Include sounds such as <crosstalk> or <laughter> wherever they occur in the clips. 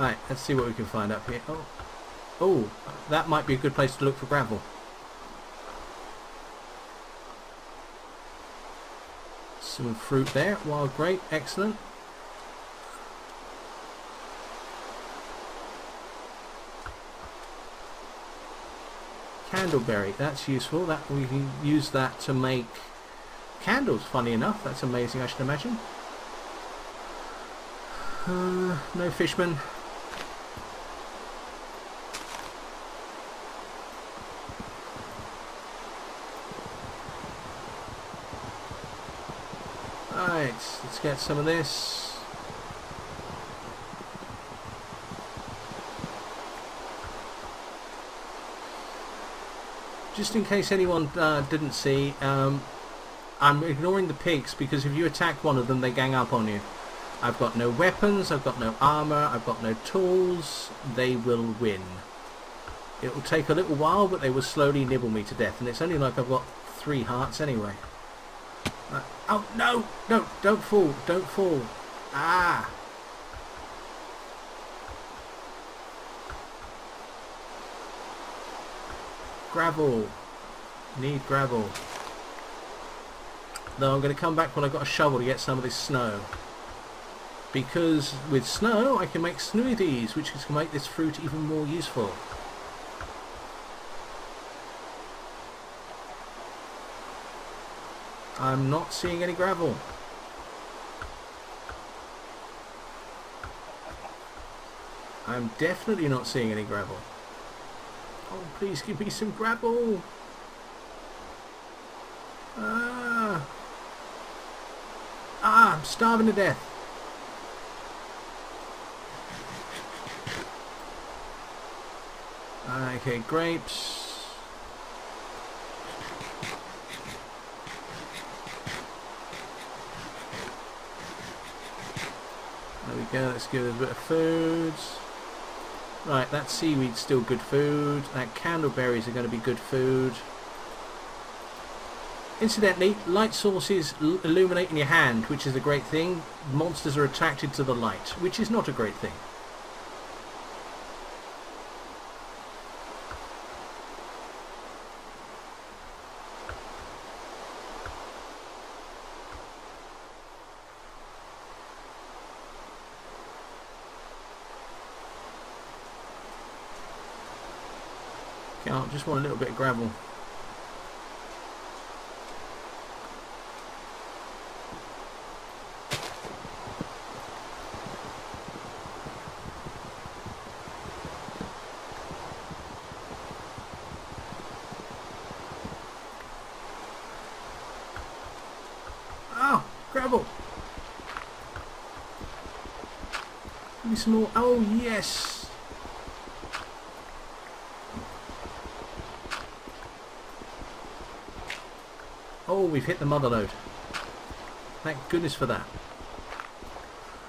Alright, let's see what we can find up here. Oh, oh, that might be a good place to look for gravel. Some fruit there, wild grape, excellent. Candleberry, that's useful. That we can use that to make candles. Funny enough, that's amazing. I should imagine. Uh, no fishman. Right, let's get some of this. Just in case anyone uh, didn't see, um, I'm ignoring the pigs because if you attack one of them, they gang up on you. I've got no weapons, I've got no armour, I've got no tools. They will win. It will take a little while, but they will slowly nibble me to death. And it's only like I've got three hearts anyway. Uh, oh, no! No, don't fall, don't fall. Ah! Gravel. Need gravel. Though I'm going to come back when I've got a shovel to get some of this snow. Because with snow I can make smoothies, which to make this fruit even more useful. I'm not seeing any gravel. I'm definitely not seeing any gravel. Oh, please give me some gravel. Ah. Ah, I'm starving to death. Okay, grapes. There we go, let's give it a bit of food. Right, that seaweed's still good food. That candleberries are going to be good food. Incidentally, light sources illuminate in your hand, which is a great thing. Monsters are attracted to the light, which is not a great thing. Okay, I just want a little bit of gravel. Oh, gravel. Give me some more. Oh, yes. Oh, we've hit the mother lode. Thank goodness for that.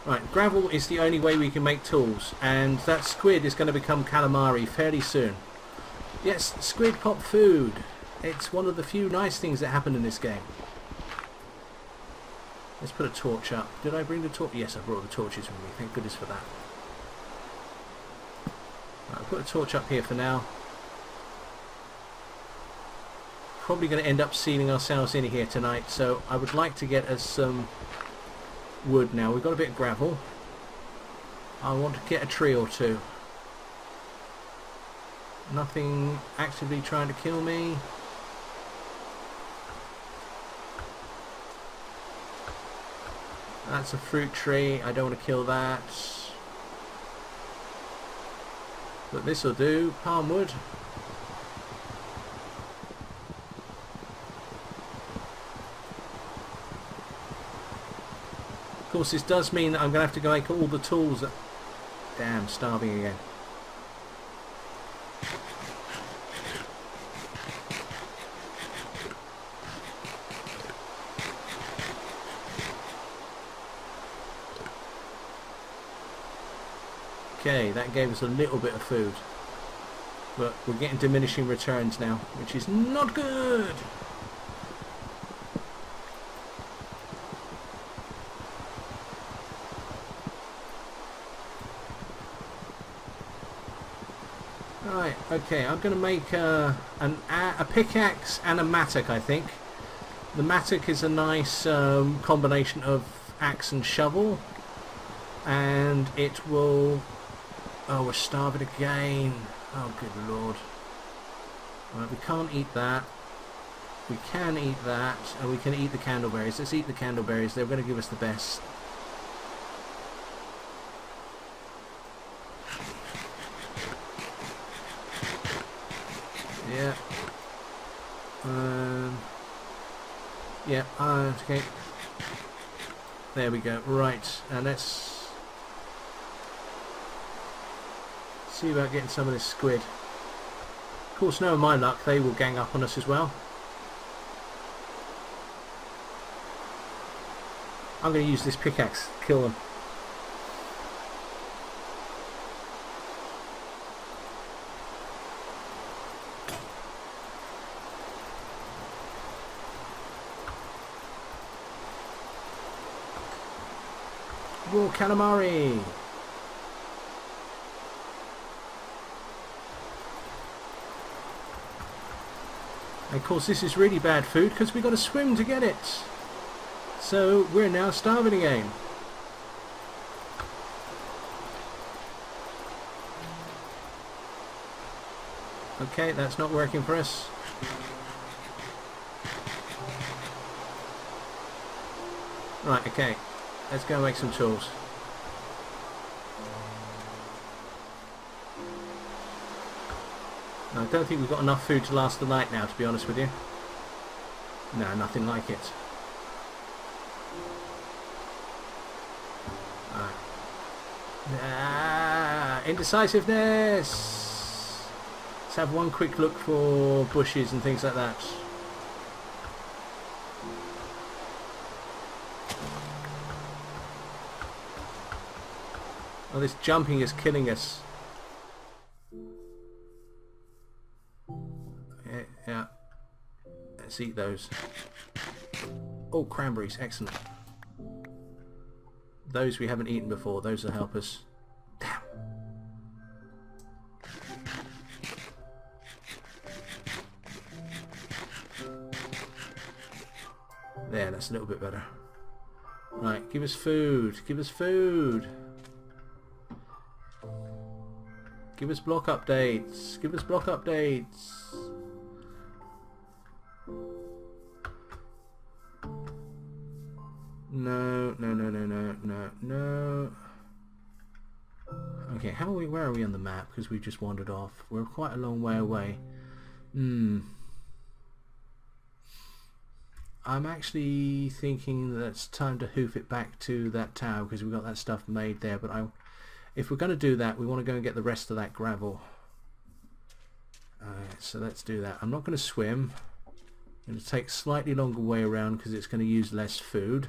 Right, gravel is the only way we can make tools, and that squid is going to become calamari fairly soon. Yes, squid pop food. It's one of the few nice things that happen in this game. Let's put a torch up. Did I bring the torch? Yes, I brought the torches with me. Thank goodness for that. Right, I'll put a torch up here for now. Probably going to end up sealing ourselves in here tonight, so I would like to get us some wood now. We've got a bit of gravel. I want to get a tree or two. Nothing actively trying to kill me. That's a fruit tree. I don't want to kill that. But this will do. Palm wood. Course, this does mean that I'm going to have to go make all the tools. That... Damn, starving again. Okay, that gave us a little bit of food. But we're getting diminishing returns now, which is not good. Right, okay, I'm going to make uh, an, a pickaxe and a mattock, I think. The mattock is a nice um, combination of axe and shovel. And it will... Oh, we're starving again. Oh, good lord. Right, we can't eat that. We can eat that, and we can eat the candleberries. Let's eat the candleberries. They're going to give us the best. Yeah. Um, yeah, uh, okay. There we go. Right, and let's see about getting some of this squid. Of course, knowing my luck, they will gang up on us as well. I'm going to use this pickaxe to kill them. Calamari! Of course this is really bad food because we've got to swim to get it. So we're now starving again. Okay, that's not working for us. Right, okay. Let's go make some tools. I don't think we've got enough food to last the night now, to be honest with you. No, nothing like it. Ah, indecisiveness! Let's have one quick look for bushes and things like that. Oh, this jumping is killing us. Yeah, yeah. Let's eat those. Oh, cranberries, excellent. Those we haven't eaten before, those will help us. Damn. There, that's a little bit better. Right, give us food, give us food. Give us block updates. Give us block updates. No, no, no, no, no, no, no. Okay, how are we, where are we on the map? Because we just wandered off. We're quite a long way away. Hmm. I'm actually thinking that it's time to hoof it back to that tower because we've got that stuff made there, but I if we're going to do that we want to go and get the rest of that gravel so let's do that. I'm not going to swim. I'm going to take slightly longer way around because it's going to use less food.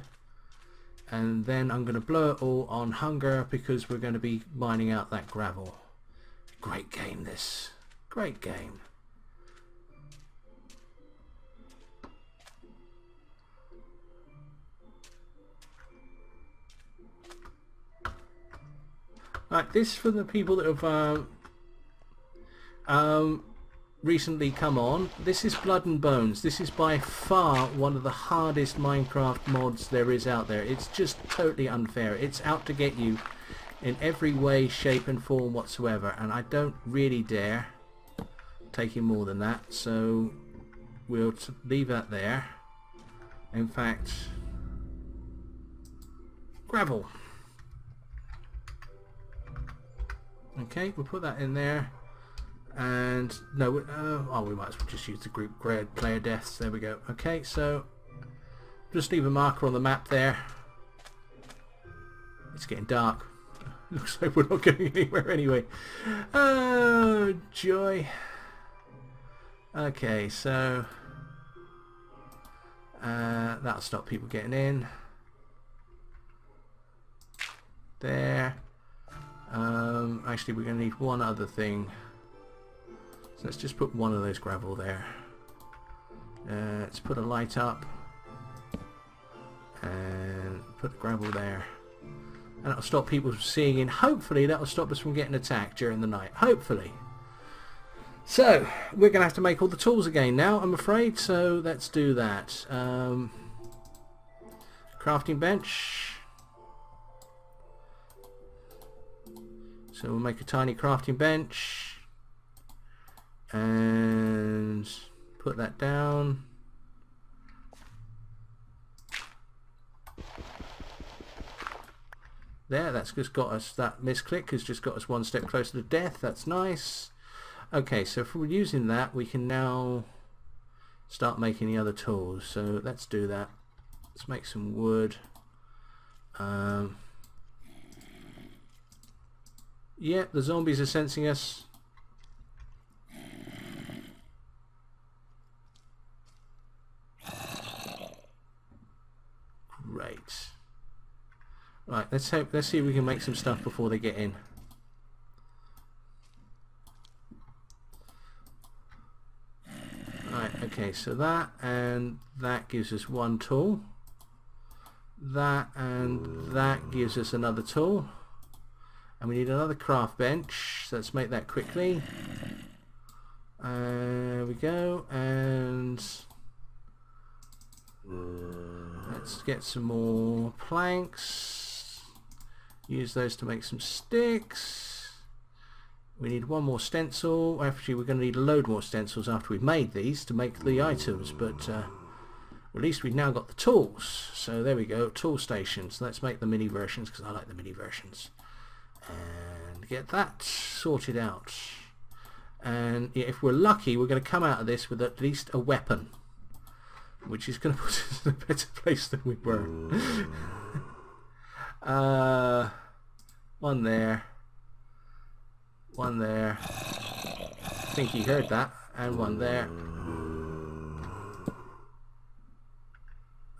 And then I'm going to blow it all on hunger because we're going to be mining out that gravel. Great game this. Great game. Right, this for the people that have um, um, recently come on. This is Blood and Bones. This is by far one of the hardest Minecraft mods there is out there. It's just totally unfair. It's out to get you in every way, shape and form whatsoever. And I don't really dare him more than that. So we'll leave that there. In fact, gravel. Okay, we'll put that in there. And no, uh, oh, we might as well just use the group grade player deaths. There we go. Okay, so just leave a marker on the map there. It's getting dark. <laughs> Looks like we're not going anywhere anyway. Oh, joy. Okay, so uh, that'll stop people getting in. There. Um, actually, we're going to need one other thing. So let's just put one of those gravel there. Uh, let's put a light up. And put the gravel there. And that'll stop people from seeing in. Hopefully that'll stop us from getting attacked during the night. Hopefully. So, we're going to have to make all the tools again now, I'm afraid, so let's do that. Um, crafting bench. So we'll make a tiny crafting bench and put that down. There, that's just got us, that misclick has just got us one step closer to death, that's nice. Okay, so if we're using that, we can now start making the other tools. So let's do that. Let's make some wood. Um, yeah, the zombies are sensing us. Great. Right, let's hope. Let's see if we can make some stuff before they get in. Right, okay, so that and that gives us one tool. That and that gives us another tool. And we need another craft bench, so let's make that quickly. There we go, and let's get some more planks. Use those to make some sticks. We need one more stencil. Actually, we're going to need a load more stencils after we've made these to make the items, but uh, at least we've now got the tools. So there we go, tool stations. Let's make the mini versions because I like the mini versions. And get that sorted out. And yeah, if we're lucky, we're going to come out of this with at least a weapon, which is going <laughs> to put us in a better place than we were. <laughs> uh, one there. One there. I think he heard that. And one there.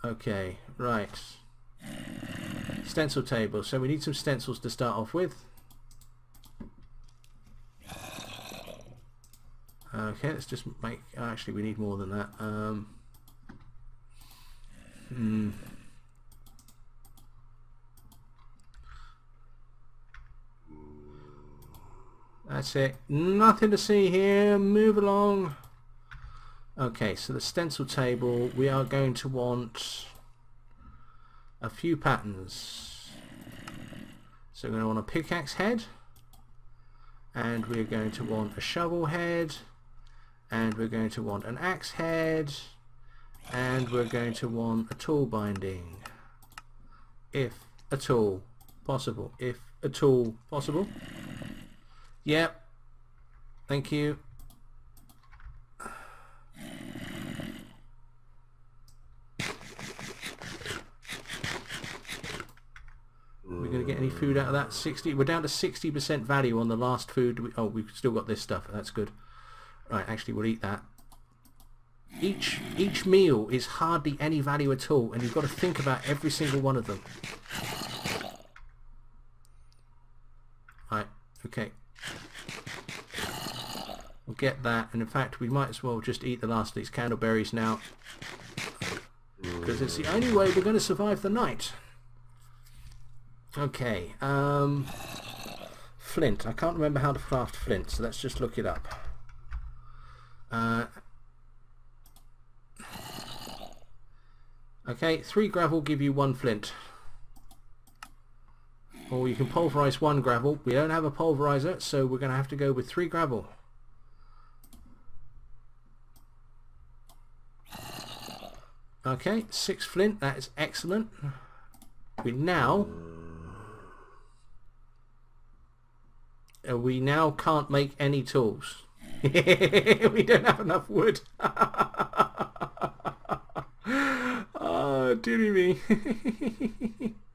Okay, right. Stencil table. So we need some stencils to start off with. Okay, let's just make... Actually, we need more than that. Um, hmm. That's it. Nothing to see here. Move along. Okay, so the stencil table, we are going to want a few patterns. So we're going to want a pickaxe head, and we're going to want a shovel head, and we're going to want an axe head, and we're going to want a tool binding. If at all possible. If at all possible. Yep. Thank you. We're going to get any food out of that? 60. We're down to 60% value on the last food. Oh, we've still got this stuff. That's good. Right, actually, we'll eat that. Each each meal is hardly any value at all, and you've got to think about every single one of them. Right, okay. We'll get that, and in fact we might as well just eat the last of these candleberries now. Because it's the only way we're going to survive the night. Okay, um, flint. I can't remember how to craft flint, so let's just look it up. Uh, okay, three gravel give you one flint. Or you can pulverize one gravel. We don't have a pulverizer, so we're going to have to go with three gravel. Okay, six flint, that is excellent. We now... Uh, we now can't make any tools. <laughs> we don't have enough wood. oh, <laughs> dearie me. <laughs>